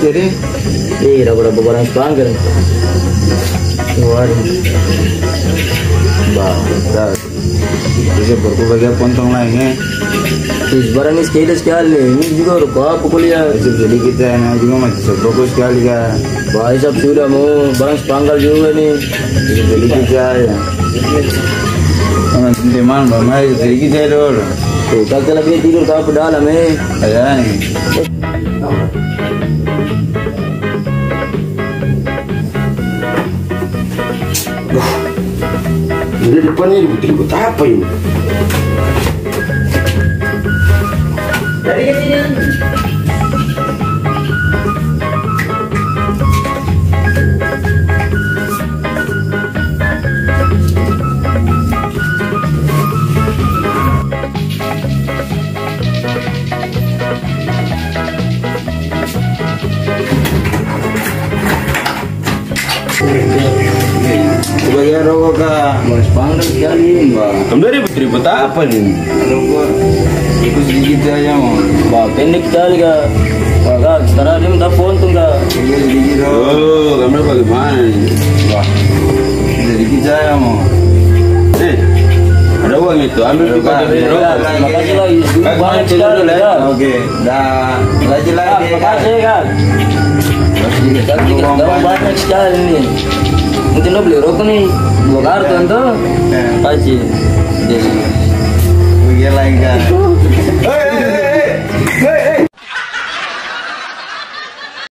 Jadi, dapat dapat barang sepanggar. Bah, dah. Jadi berbagai pontong lainnya. Is barang ini sekali sekali. Ini juga rupa apa kuliah. Itu jadi kita yang juga masih sebagus sekali kan. Bahaya sab sudah mau barang sepanggal juga nih. Itu jadi kita ya. Sama teman, bama itu jadi kita dulu. Tuh, kakak lagi tidur kau ke dalam eh. Ada Ini depannya ribut-ribut apa ini? Rokok kak. Barang sepanggal sekali. Bah, Kamu ribut-ribut apa nih? rokok. Ikut sedikit aja mau. Bah, pendek sekali kak. Kakak, sekarang dia minta kak. Sedikit. Oh, kamu bagaimana nih? Wah, sedikit saya mau. Eh, ada uang itu, ambil juga Pak, dari ya, rokok. Terima kasih lagi. Kak, Banyak sekali kak. Oke, dah lagi Kak, lagi kak. kasih kak. Kak, banyak sekali nih. Mungkin lo beli rokok nih. Dua karton tuh. Eh. Kasih. Jadi, Begini lagi kak.